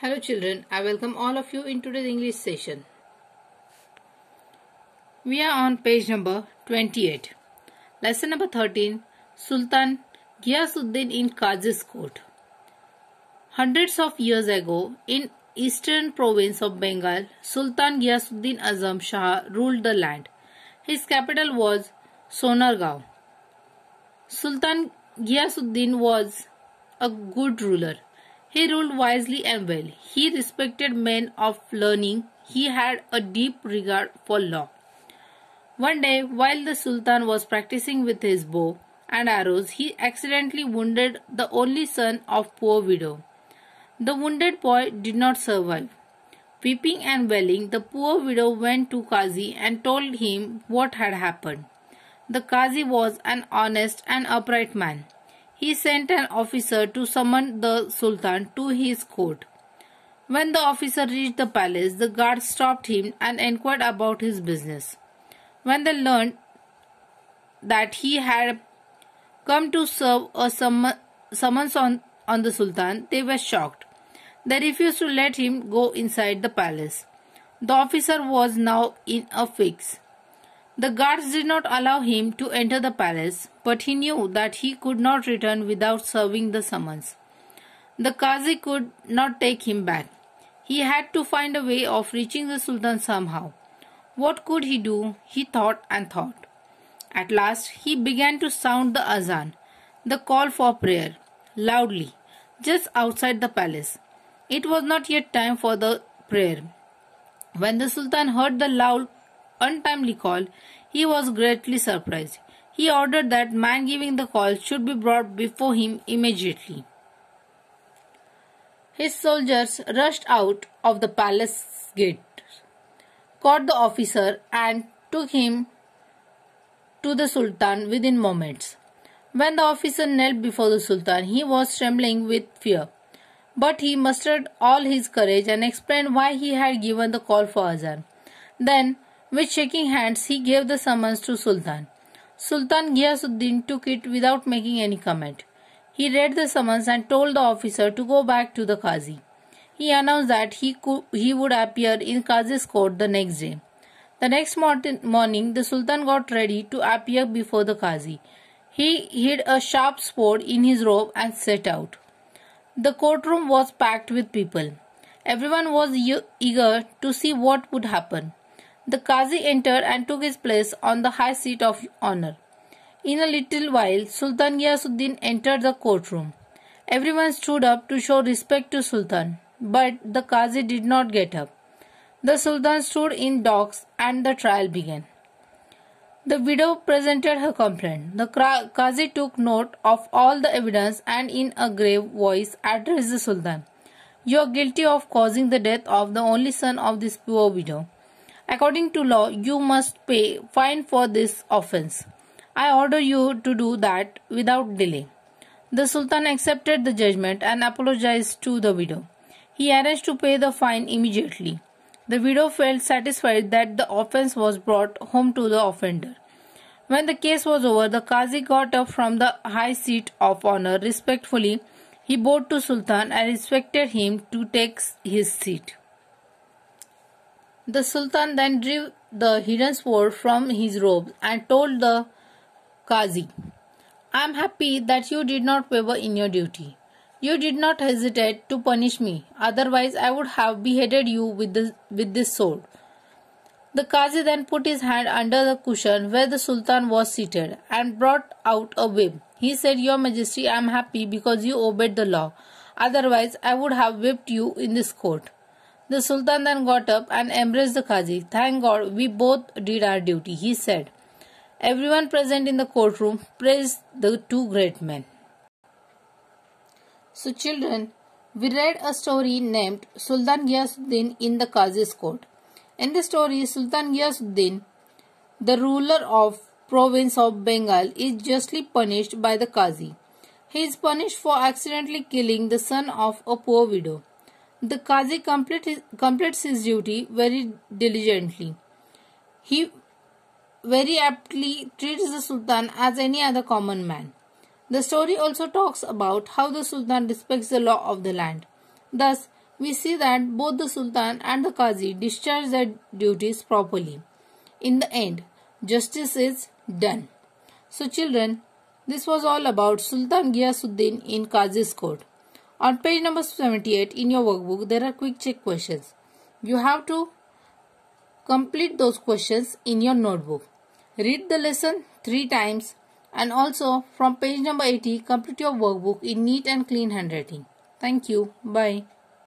Hello children, I welcome all of you in today's English session. We are on page number 28. Lesson number 13 Sultan Ghiyasuddin in Qazi's court. Hundreds of years ago, in eastern province of Bengal, Sultan Ghiyasuddin Azam Shah ruled the land. His capital was Sonargaon. Sultan Ghiyasuddin was a good ruler. He ruled wisely and well. He respected men of learning. He had a deep regard for law. One day, while the Sultan was practicing with his bow and arrows, he accidentally wounded the only son of poor widow. The wounded boy did not survive. Weeping and wailing, the poor widow went to Qazi and told him what had happened. The Qazi was an honest and upright man. He sent an officer to summon the Sultan to his court. When the officer reached the palace, the guards stopped him and inquired about his business. When they learned that he had come to serve a summons on, on the Sultan, they were shocked. They refused to let him go inside the palace. The officer was now in a fix. The guards did not allow him to enter the palace, but he knew that he could not return without serving the summons. The Qazi could not take him back. He had to find a way of reaching the Sultan somehow. What could he do? He thought and thought. At last, he began to sound the azan, the call for prayer, loudly, just outside the palace. It was not yet time for the prayer. When the Sultan heard the loud untimely call, he was greatly surprised. He ordered that man giving the call should be brought before him immediately. His soldiers rushed out of the palace gate, caught the officer, and took him to the Sultan within moments. When the officer knelt before the Sultan, he was trembling with fear. But he mustered all his courage and explained why he had given the call for Azan. Then, with shaking hands, he gave the summons to Sultan. Sultan Ghiyasuddin took it without making any comment. He read the summons and told the officer to go back to the Qazi. He announced that he, could, he would appear in Qazi's court the next day. The next morning, the Sultan got ready to appear before the Qazi. He hid a sharp sword in his robe and set out. The courtroom was packed with people. Everyone was eager to see what would happen. The Qazi entered and took his place on the high seat of honor. In a little while, Sultan Ghiyasuddin entered the courtroom. Everyone stood up to show respect to Sultan, but the Qazi did not get up. The Sultan stood in docks and the trial began. The widow presented her complaint. The Qazi took note of all the evidence and in a grave voice addressed the Sultan. You are guilty of causing the death of the only son of this poor widow. According to law, you must pay fine for this offense. I order you to do that without delay. The Sultan accepted the judgment and apologized to the widow. He arranged to pay the fine immediately. The widow felt satisfied that the offense was brought home to the offender. When the case was over, the Qazi got up from the high seat of honor respectfully. He bowed to Sultan and expected him to take his seat. The Sultan then drew the hidden sword from his robe and told the Qazi, I am happy that you did not waver in your duty. You did not hesitate to punish me, otherwise, I would have beheaded you with, the, with this sword. The Qazi then put his hand under the cushion where the Sultan was seated and brought out a whip. He said, Your Majesty, I am happy because you obeyed the law. Otherwise, I would have whipped you in this court. The Sultan then got up and embraced the Qazi. Thank God we both did our duty, he said. Everyone present in the courtroom praised the two great men. So, children, we read a story named Sultan Ghiyasuddin in the Qazi's court. In the story, Sultan Ghiyasuddin, the ruler of province of Bengal, is justly punished by the Qazi. He is punished for accidentally killing the son of a poor widow. The Qazi complete completes his duty very diligently. He very aptly treats the Sultan as any other common man. The story also talks about how the Sultan respects the law of the land. Thus, we see that both the Sultan and the Qazi discharge their duties properly. In the end, justice is done. So children, this was all about Sultan Ghiyasuddin in Qazi's court. On page number 78 in your workbook, there are quick check questions. You have to complete those questions in your notebook. Read the lesson three times and also from page number 80, complete your workbook in neat and clean handwriting. Thank you. Bye.